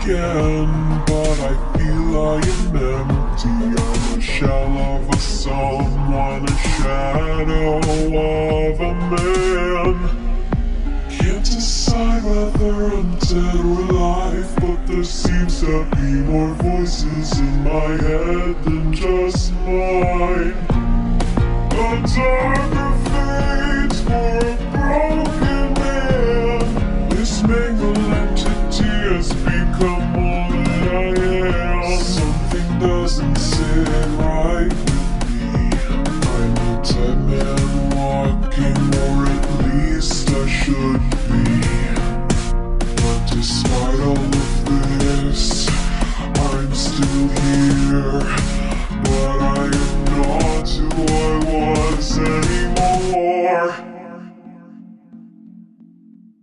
again, but I feel I am empty. I'm a shell of a someone, a shadow of a man. Can't decide whether I'm dead or alive, but there seems to be more voices in my head than just mine. A darker fate for a broken man. This mangled entity has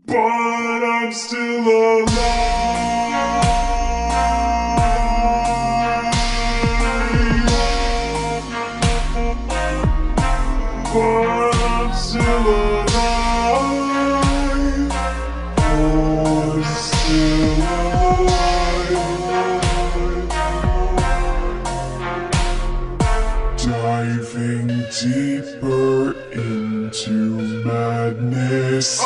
But I'm still alive. But into madness.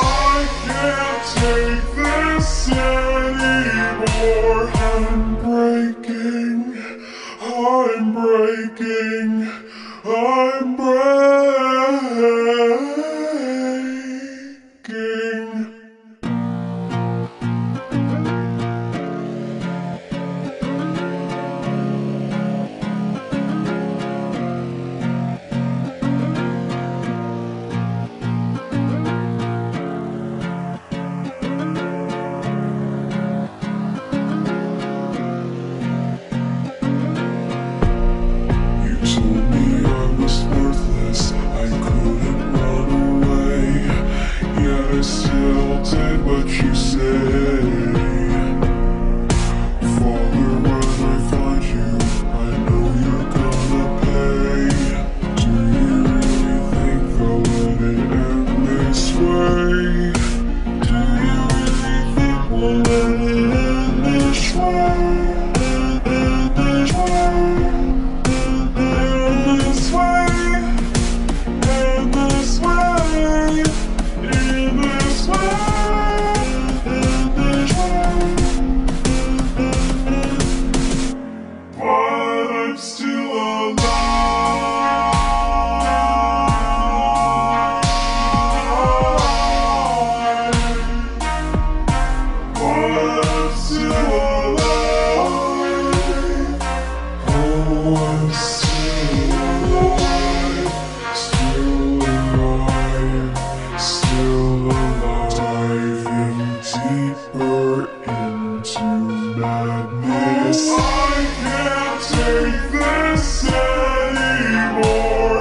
I can't take this anymore.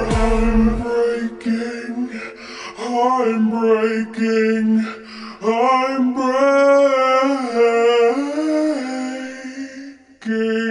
I'm breaking. I'm breaking. I'm breaking.